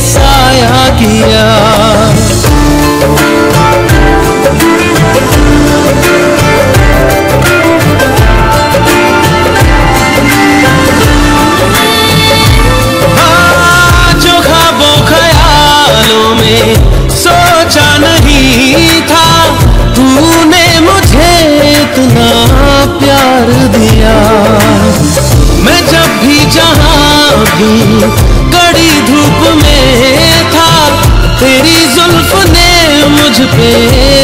साया किया। हाँ जो खाबों में सोचा नहीं था, तूने मुझे इतना प्यार दिया। मैं जब भी भी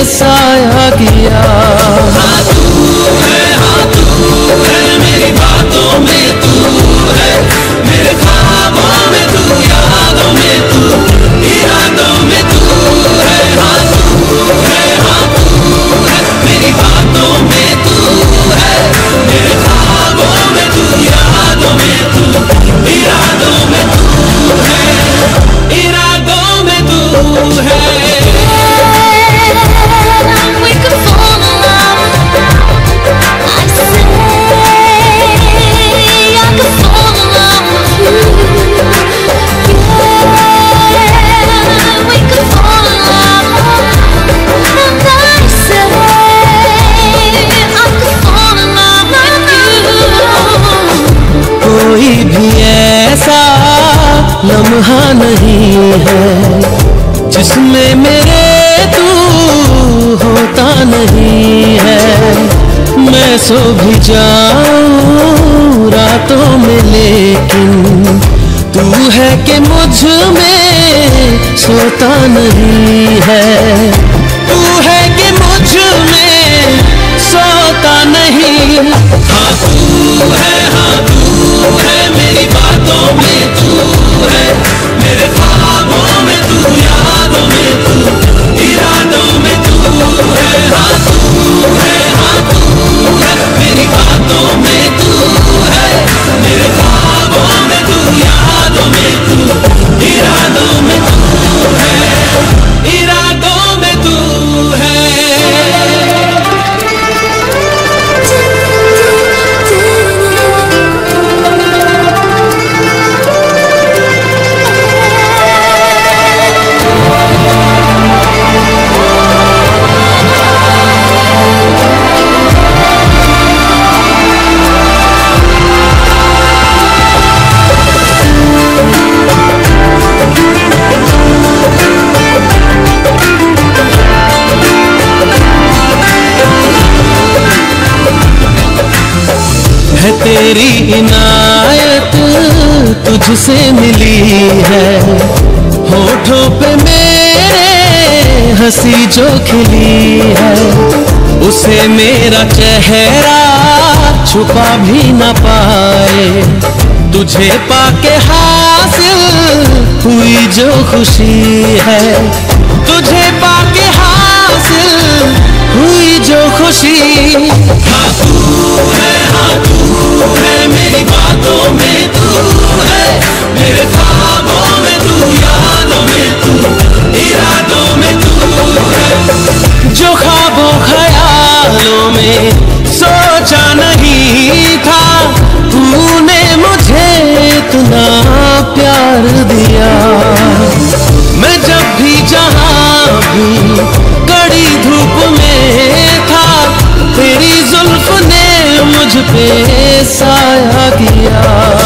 साया किया। हाँ, जाऊँ रातों में, लेकिन तू है कि मुझमें सोता नहीं है। तू है कि मुझमें सोता नहीं। हाँ तू है तुझसे मिली है। होठों पे मेरे हँसी जो खिली है, उसे मेरा चेहरा छुपा भी ना पाए। तुझे पाके हासिल हुई जो खुशी है। तुझे पाके हासिल हुई जो खुशी। हाँ तू है हाँ तू है, मेरी बातों में। साया किया।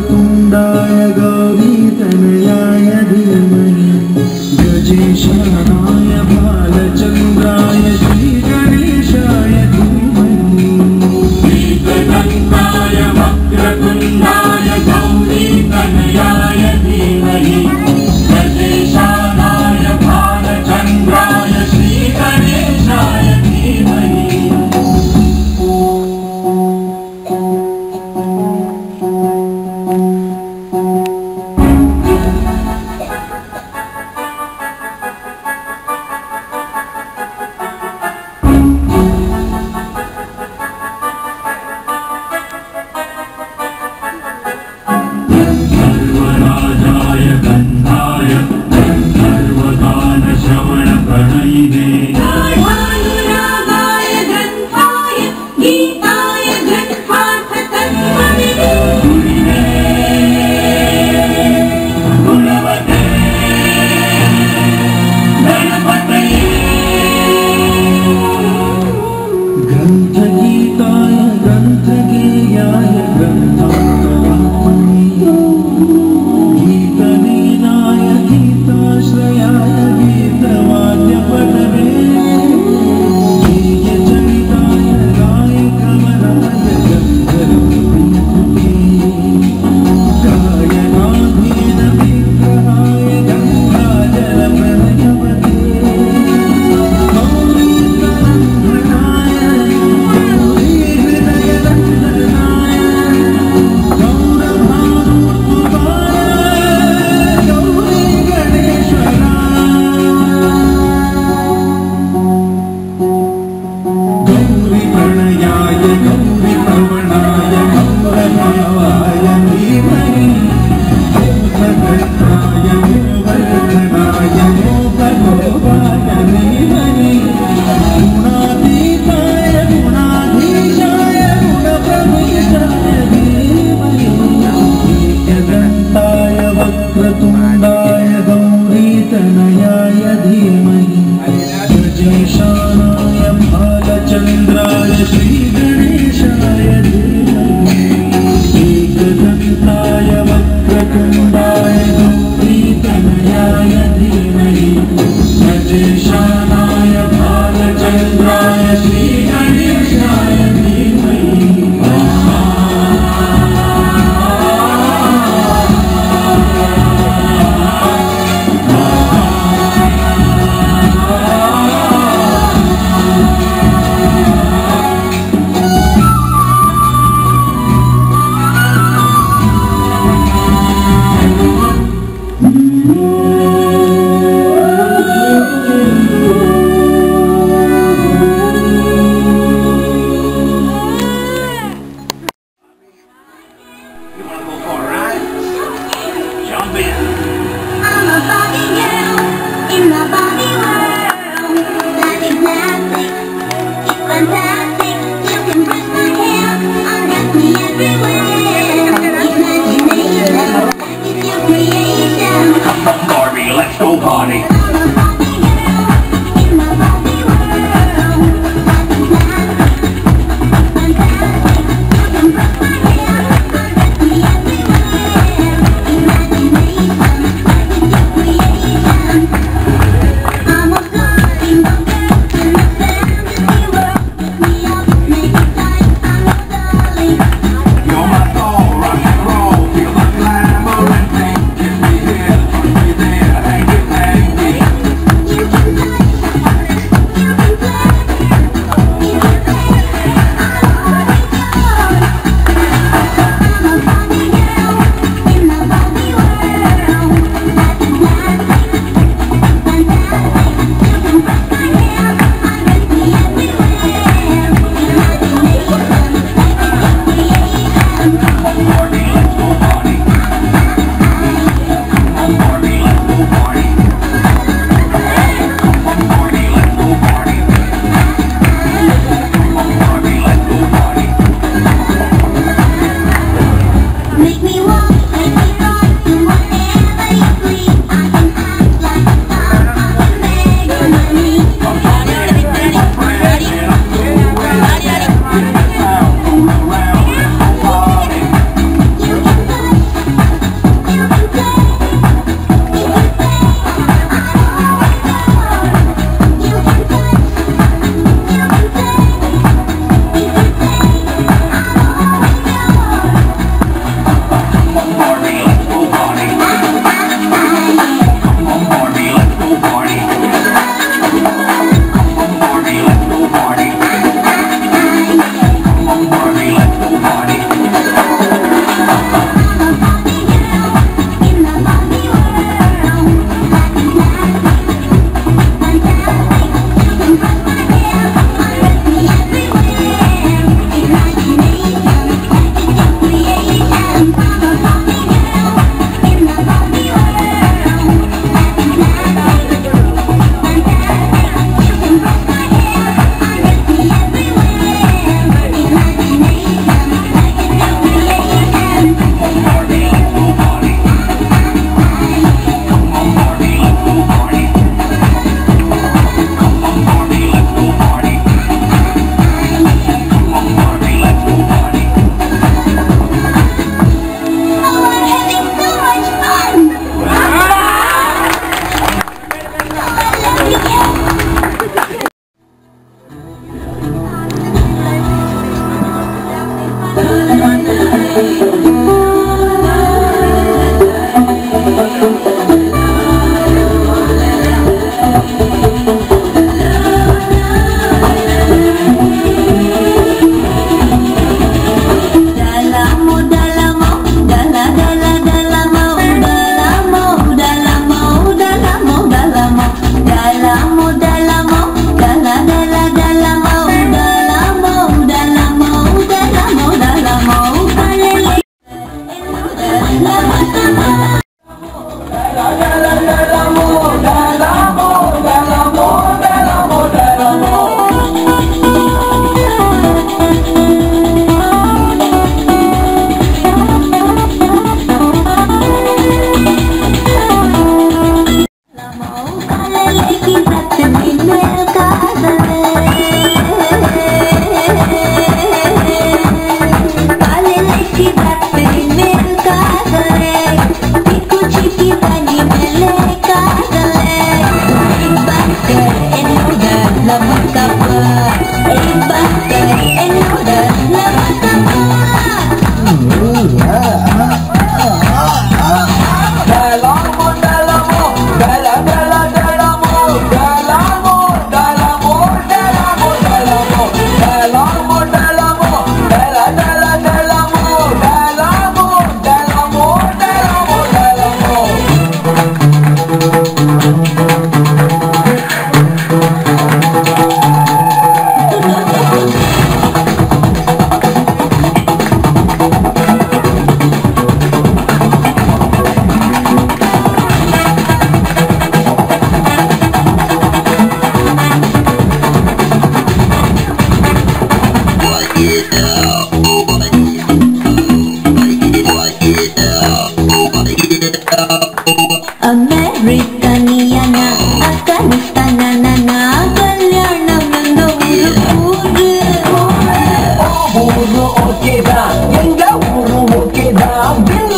de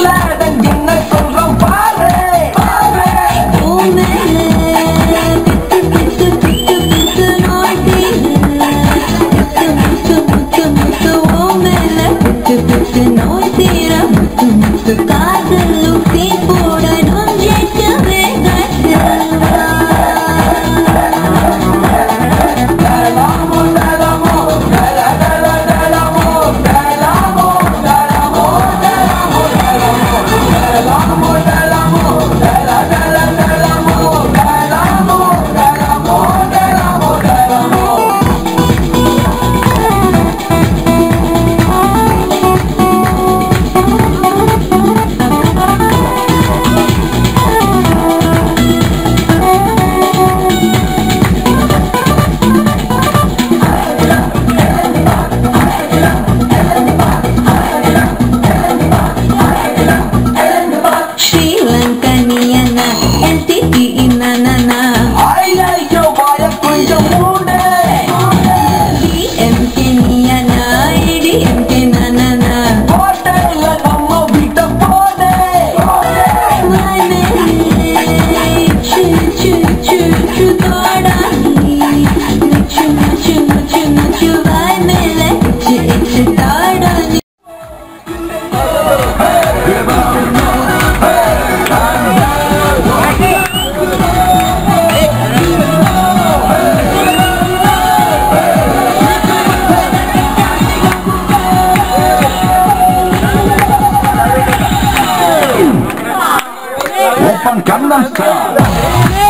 glad 干干干！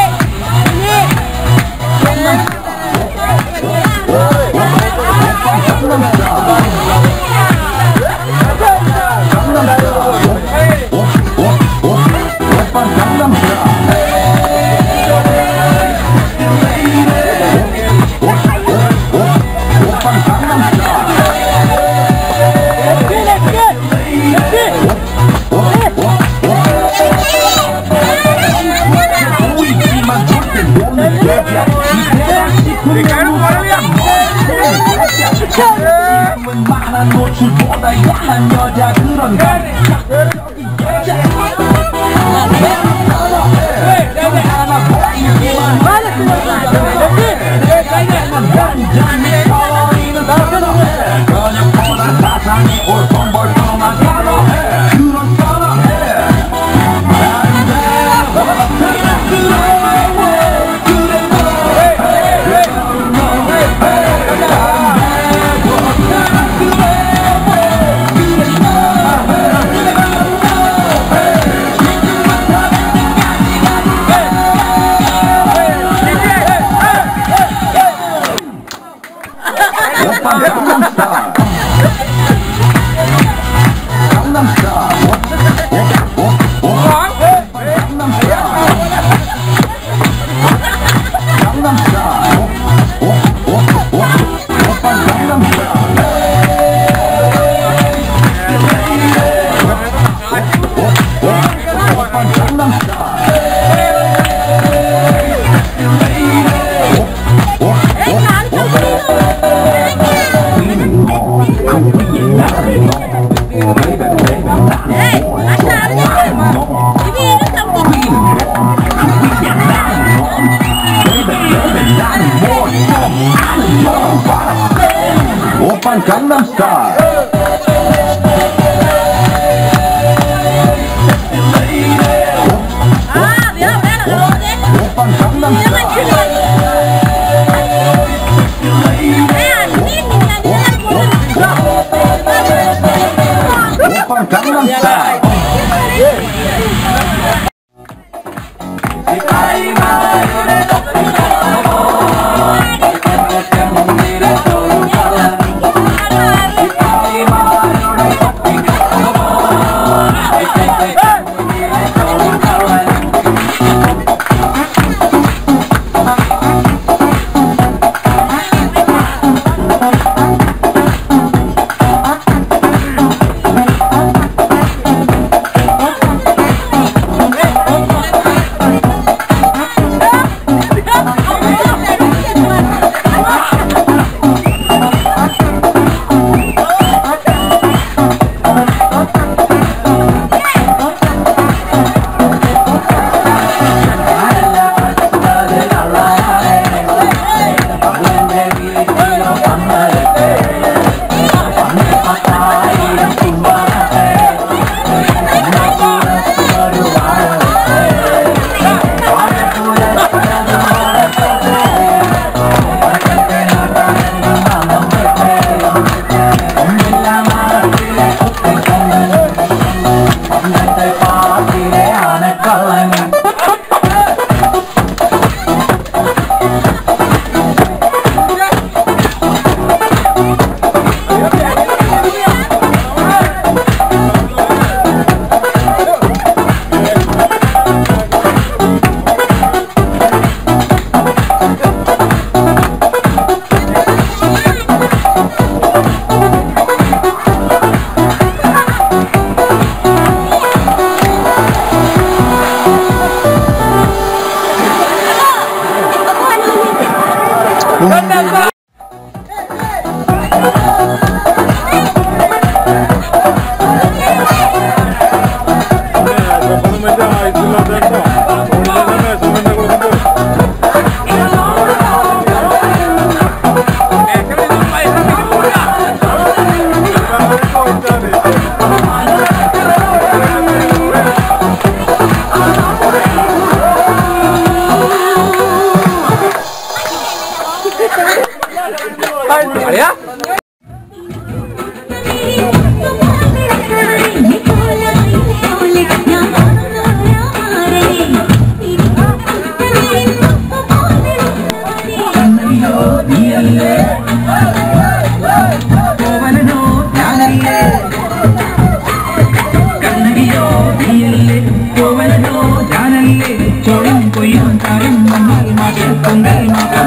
兄弟们。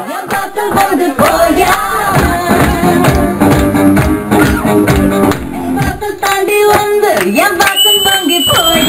Я батом буде боя. батом தாண்டி வந்து என் பாசம் வாங்கி போய்